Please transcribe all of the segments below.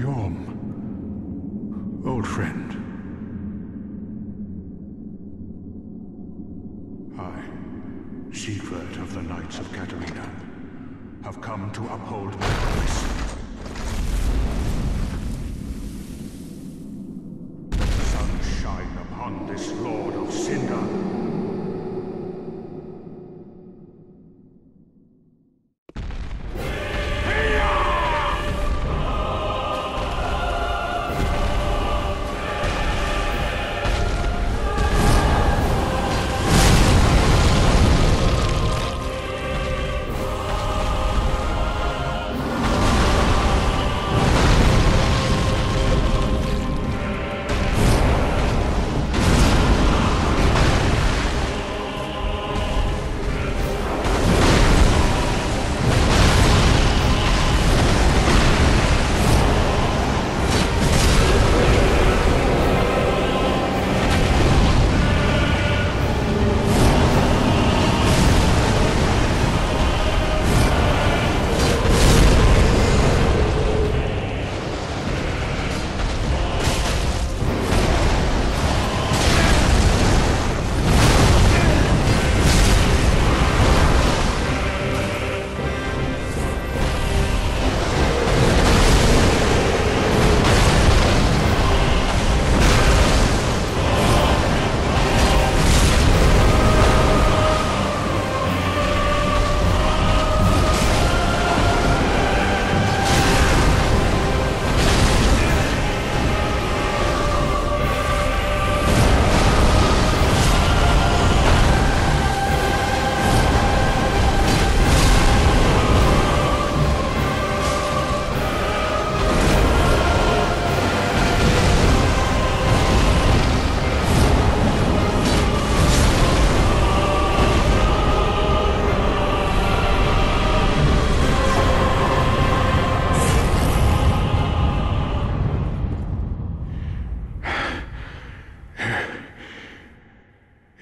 Yhorm. Old friend. I, Siegward of the Knights of Catarina, have come to uphold my promise.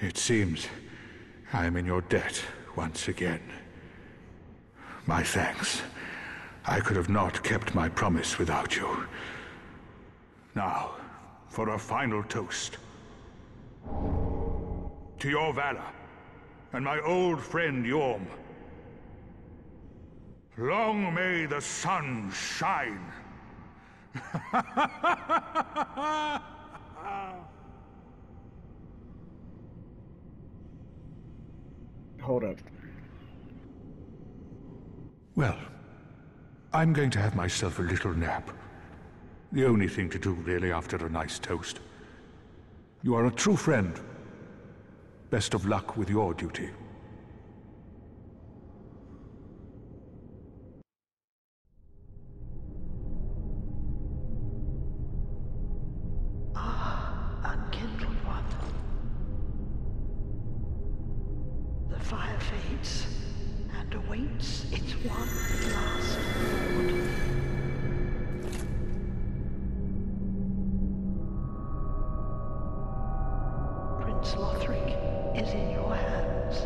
It seems I am in your debt once again. My thanks. I could have not kept my promise without you. Now, for a final toast. To your valor, and my old friend Yhorm. Long may the sun shine. Hold up. Well, I'm going to have myself a little nap. The only thing to do, really, after a nice toast. You are a true friend. Best of luck with your duty. Fire fades and awaits its one last lord. Prince Lothric is in your hands.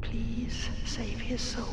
Please save his soul.